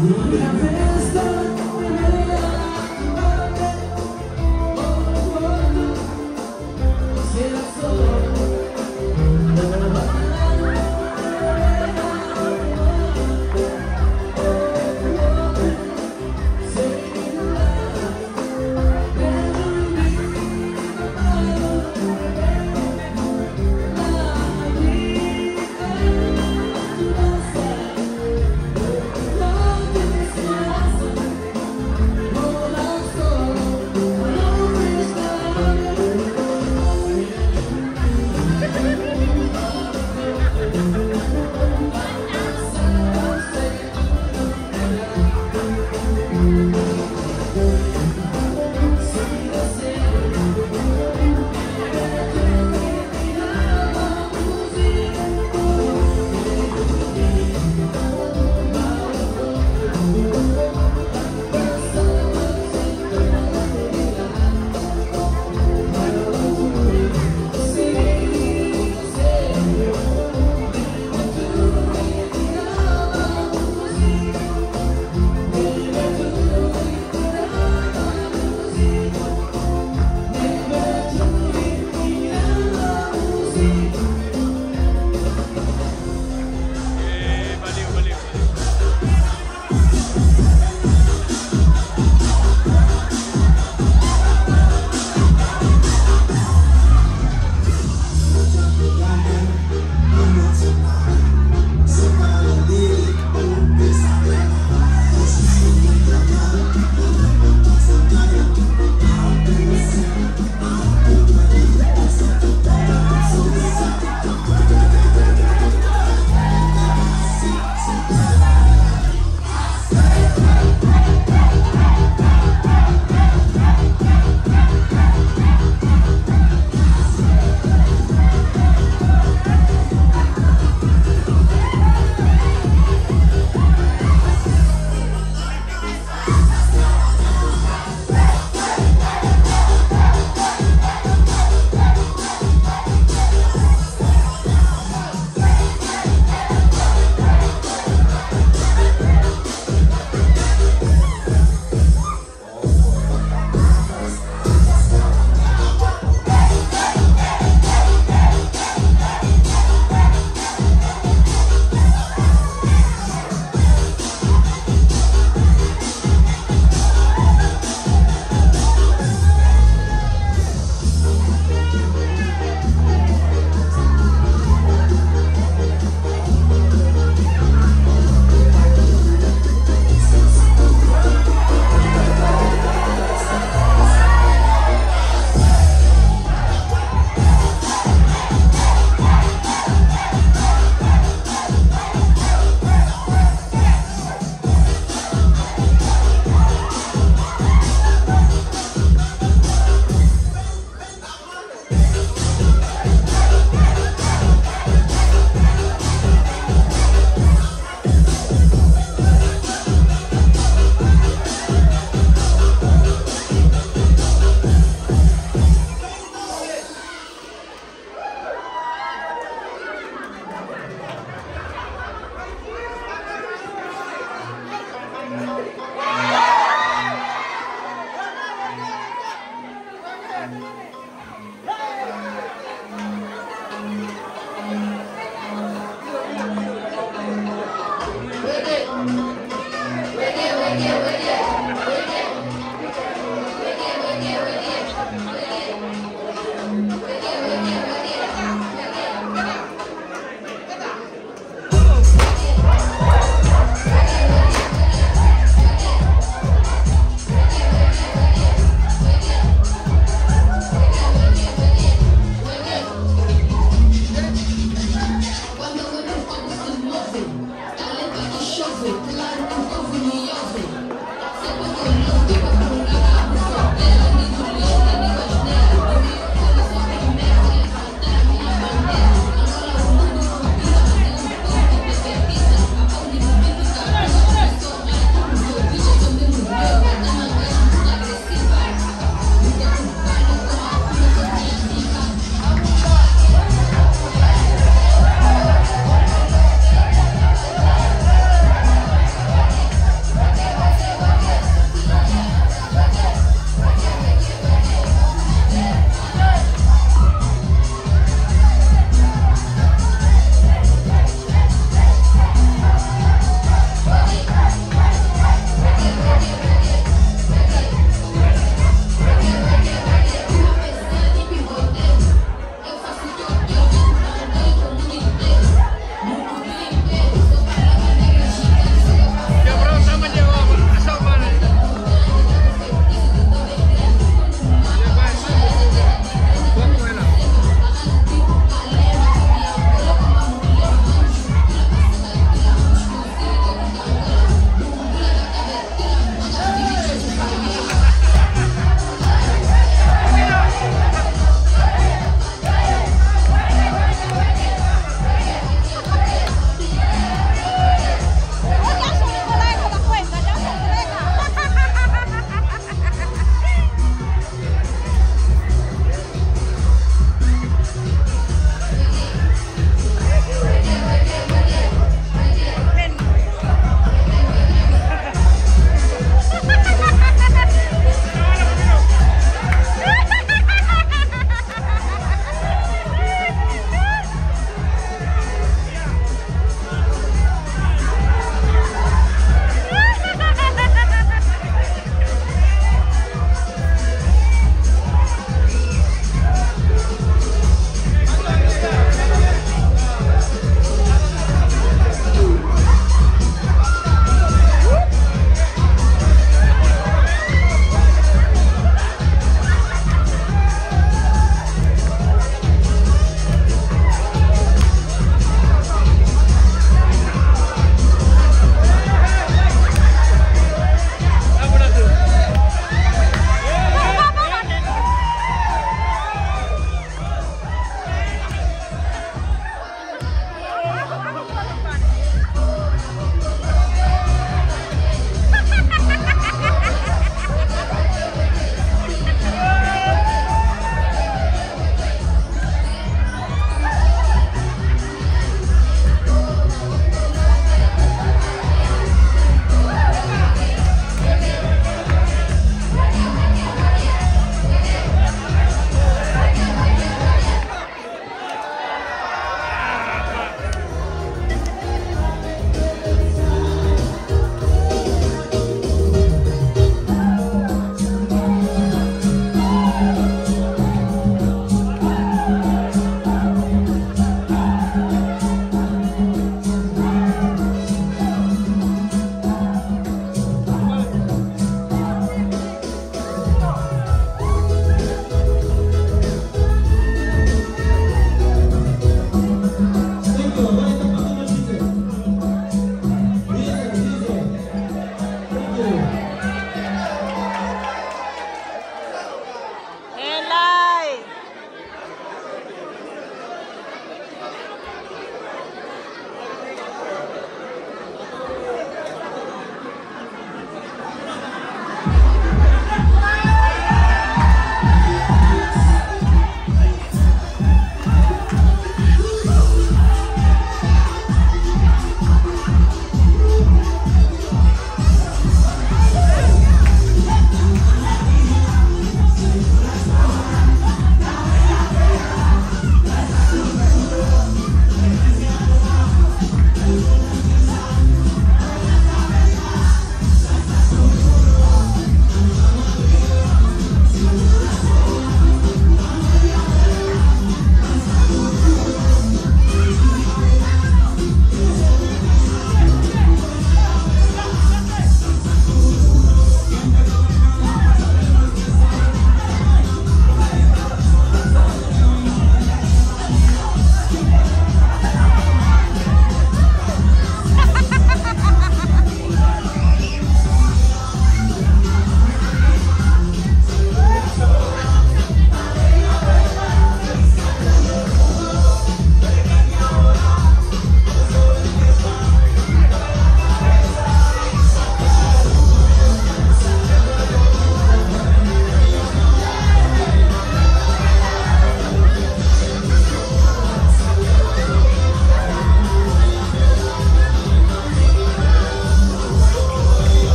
Obrigado.